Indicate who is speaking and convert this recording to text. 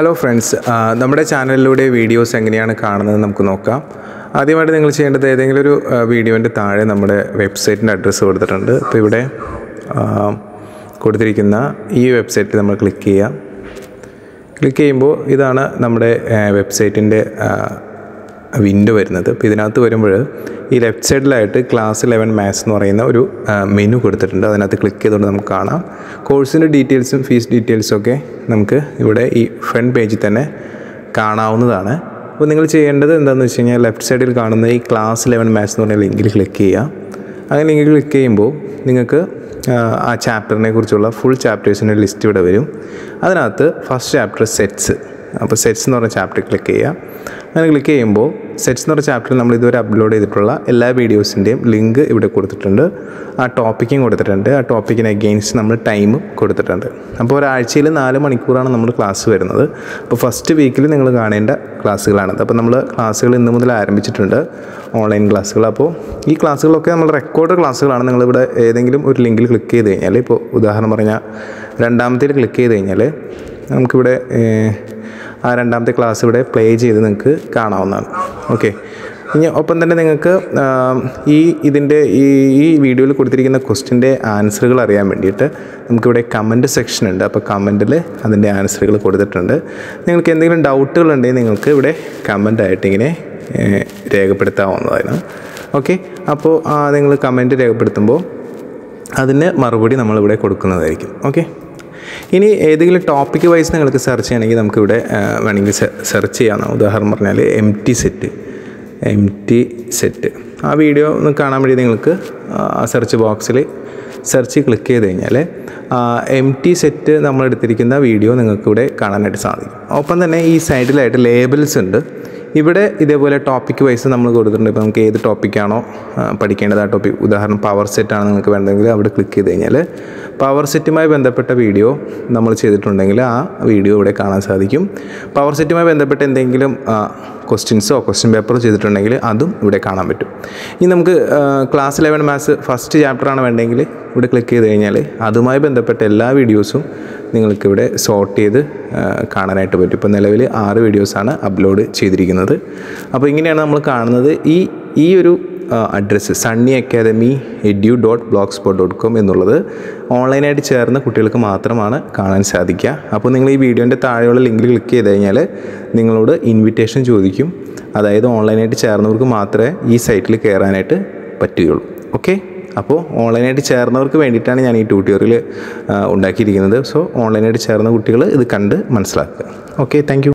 Speaker 1: Hello friends നമ്മുടെ ചാനലിലൂടെ videos എങ്ങനെയാണ് കാണുന്നത് നമുക്ക് നോക്കാം. ആദ്യമായിട്ട് നിങ്ങൾ ചെയ്യേണ്ടത് ഏതെങ്കിലും ഒരു വീഡിയോന്റെ താഴെ നമ്മുടെ വെബ്സൈറ്റിന്റെ അഡ്രസ്സ് കൊടുത്തിട്ടുണ്ട്. അപ്പോൾ ഇവിടെ കൊടുത്തിരിക്കുന്ന ഈ വെബ്സൈറ്റിൽ നമ്മൾ ക്ലിക്ക് ചെയ്യാം. ക്ലിക്ക് ചെയ്യുമ്പോൾ ഇതാണ് നമ്മുടെ വെബ്സൈറ്റിന്റെ വിൻഡോ വരുന്നത്. അപ്പോൾ ഇതിനകത്ത് വരുമ്പോൾ ഈ ലെഫ്റ്റ് സൈഡിലായിട്ട് ക്ലാസ് ഇലവൻ മാത്സ് എന്ന് പറയുന്ന ഒരു മെനു കൊടുത്തിട്ടുണ്ട്. അതിനകത്ത് ക്ലിക്ക് ചെയ്തുകൊണ്ട് നമുക്ക് കാണാം. കോഴ്സിന്റെ ഡീറ്റെയിൽസും ഫീസ് ഡീറ്റെയിൽസും ഒക്കെ നമുക്ക് ഇവിടെ ഈ ഫ്രണ്ട് പേജിൽ തന്നെ കാണാവുന്നതാണ്. അപ്പോൾ നിങ്ങൾ ചെയ്യേണ്ടത് എന്താണെന്ന് വെച്ച് കഴിഞ്ഞാൽ ലെഫ്റ്റ് സൈഡിൽ കാണുന്ന ഈ ക്ലാസ് ഇലവൻ മാത്സ് എന്ന് പറയുന്ന ലിങ്കിൽ ക്ലിക്ക് ചെയ്യുക. അങ്ങനെ ലിങ്കിൽ ക്ലിക്ക് ചെയ്യുമ്പോൾ നിങ്ങൾക്ക് ആ, ചാപ്റ്ററിനെ കുറിച്ചുള്ള ഫുൾ ചാപ്റ്റേഴ്സിന്റെ ലിസ്റ്റ് ഇവിടെ വരും. അതിനകത്ത് ഫസ്റ്റ് ചാപ്റ്റർ സെറ്റ്സ് അപ്പോൾ സെറ്റ്സ് എന്ന് പറഞ്ഞ ചാപ്റ്റർ ക്ലിക്ക് ചെയ്യുക. അങ്ങനെ ക്ലിക്ക് ചെയ്യുമ്പോൾ സെറ്റ്സ് എന്ന് പറഞ്ഞ ചാപ്റ്ററിൽ നമ്മൾ ഇതുവരെ അപ്ലോഡ് ചെയ്തിട്ടുള്ള എല്ലാ വീഡിയോസിന്റെയും ലിങ്ക് ഇവിടെ കൊടുത്തിട്ടുണ്ട്. ആ ടോപ്പിക്കും കൊടുത്തിട്ടുണ്ട്. ആ ടോപ്പിക്കിന് അഗെയിൻസ്റ്റ് നമ്മൾ ടൈം കൊടുത്തിട്ടുണ്ട്. അപ്പോൾ ഒരാഴ്ചയിൽ നാല് മണിക്കൂറാണ് നമ്മൾ ക്ലാസ് വരുന്നത്. അപ്പോൾ ഫസ്റ്റ് വീക്കിൽ നിങ്ങൾ കാണേണ്ട ക്ലാസ്സുകളാണത് അപ്പോൾ നമ്മൾ ക്ലാസ്സുകൾ ഇന്ന് മുതൽ ആരംഭിച്ചിട്ടുണ്ട്. ഓൺലൈൻ ക്ലാസ്സുകൾ അപ്പോൾ ഈ ക്ലാസ്സുകളൊക്കെ നമ്മൾ റെക്കോർഡ് ക്ലാസ്സുകളാണ് നിങ്ങളിവിടെ ഏതെങ്കിലും ഒരു ലിങ്കിൽ ക്ലിക്ക് ചെയ്ത് കഴിഞ്ഞാൽ ഇപ്പോൾ ഉദാഹരണം പറഞ്ഞാൽ രണ്ടാമത്തേൽ ക്ലിക്ക് ചെയ്ത് കഴിഞ്ഞാൽ നമുക്കിവിടെ ആ രണ്ടാമത്തെ ക്ലാസ് ഇവിടെ പ്ലേ ചെയ്ത് നിങ്ങൾക്ക് കാണാവുന്നതാണ്. ഓക്കെ ഇനി ഒപ്പം തന്നെ നിങ്ങൾക്ക് ഈ ഇതിന്റെ ഈ ഈ വീഡിയോയിൽ കൊടുത്തിരിക്കുന്ന ക്വസ്റ്റിന്റെ ആൻസറുകൾ അറിയാൻ വേണ്ടിയിട്ട് നമുക്കിവിടെ കമന്റ് സെക്ഷൻ ഉണ്ട്. അപ്പോൾ കമന്റിൽ അതിന്റെ ആൻസറുകൾ കൊടുത്തിട്ടുണ്ട്. നിങ്ങൾക്ക് എന്തെങ്കിലും ഡൗട്ടുകൾ ഉണ്ടെങ്കിൽ നിങ്ങൾക്ക് ഇവിടെ കമന്റ് ആയിട്ട് ഇങ്ങനെ രേഖപ്പെടുത്താവുന്നതാണ്. ഓക്കെ അപ്പോൾ നിങ്ങൾ കമന്റ് രേഖപ്പെടുത്തുമ്പോൾ അതിന് മറുപടി നമ്മളിവിടെ കൊടുക്കുന്നതായിരിക്കും. ഓക്കെ ഇനി ഏതെങ്കിലും ടോപ്പിക് വൈസ് നിങ്ങൾക്ക് സെർച്ച് ചെയ്യണമെങ്കിൽ നമുക്കിവിടെ വേണമെങ്കിൽ സെർച്ച് ചെയ്യാം ഉദാഹരണം പറഞ്ഞാൽ M T set M T set ആ വീഡിയോ ഒന്ന് കാണാൻ വേണ്ടി നിങ്ങൾക്ക് സെർച്ച് ബോക്സിൽ സെർച്ച് ക്ലിക്ക് ചെയ്ത് കഴിഞ്ഞാൽ എം ടി സെറ്റ് നമ്മൾ എടുത്തിരിക്കുന്ന വീഡിയോ നിങ്ങൾക്കിവിടെ കാണാനായിട്ട് സാധിക്കും. ഒപ്പം തന്നെ ഈ സൈഡിലായിട്ട് ലേബിൾസ് ഉണ്ട്. ഇവിടെ ഇതേപോലെ ടോപ്പിക് വൈസ് നമ്മൾ കൊടുത്തിട്ടുണ്ട്. ഇപ്പോൾ നമുക്ക് ഏത് ടോപ്പിക്കാണോ പഠിക്കേണ്ടത് ആ ടോപ്പിക് ഉദാഹരണം പവർ സെറ്റാണ് നിങ്ങൾക്ക് വേണ്ടതെങ്കിൽ അവിടെ ക്ലിക്ക് ചെയ്ത് കഴിഞ്ഞാൽ പവർ സെറ്റുമായി ബന്ധപ്പെട്ട വീഡിയോ നമ്മൾ ചെയ്തിട്ടുണ്ടെങ്കിൽ ആ വീഡിയോ ഇവിടെ കാണാൻ സാധിക്കും. പവർ സെറ്റുമായി ബന്ധപ്പെട്ട എന്തെങ്കിലും ക്വസ്റ്റ്യൻസോ ക്വസ്റ്റ്യൻ പേപ്പറോ ചെയ്തിട്ടുണ്ടെങ്കിൽ അതും ഇവിടെ കാണാൻ പറ്റും. ഇനി നമുക്ക് ക്ലാസ് ഇലവൻ മാത്സ് ഫസ്റ്റ് ചാപ്റ്ററാണ് വേണ്ടെങ്കിൽ ഇവിടെ ക്ലിക്ക് ചെയ്ത് കഴിഞ്ഞാൽ അതുമായി ബന്ധപ്പെട്ട എല്ലാ വീഡിയോസും നിങ്ങൾക്കിവിടെ സോർട്ട് ചെയ്ത് കാണാനായിട്ട് പറ്റും. ഇപ്പോൾ നിലവിൽ ആറ് വീഡിയോസാണ് അപ്ലോഡ് ചെയ്തിരിക്കുന്നത്. അപ്പോൾ ഇങ്ങനെയാണ് നമ്മൾ കാണുന്നത്. ഈ ഈ ഒരു address Sunny academy edu dot blogspot dot com എന്നുള്ളത് ഓൺലൈനായിട്ട് ചേർന്ന കുട്ടികൾക്ക് മാത്രമാണ് കാണാൻ സാധിക്കുക. അപ്പോൾ നിങ്ങൾ ഈ വീഡിയോന്റെ താഴെയുള്ള ലിങ്കിൽ ക്ലിക്ക് ചെയ്ത് കഴിഞ്ഞാൽ നിങ്ങളോട് ഇൻവിറ്റേഷൻ ചോദിക്കും. അതായത് ഓൺലൈനായിട്ട് ചേർന്നവർക്ക് മാത്രമേ ഈ സൈറ്റിൽ കയറാനായിട്ട് പറ്റുകയുള്ളൂ. ഓക്കെ അപ്പോൾ ഓൺലൈനായിട്ട് ചേർന്നവർക്ക് വേണ്ടിയിട്ടാണ് ഞാൻ ഈ ട്യൂട്ടോറിയൽ ഉണ്ടാക്കിയിരിക്കുന്നത്. സോ ഓൺലൈനായിട്ട് ചേർന്ന കുട്ടികൾ ഇത് കണ്ട് മനസ്സിലാക്കുക. Okay thank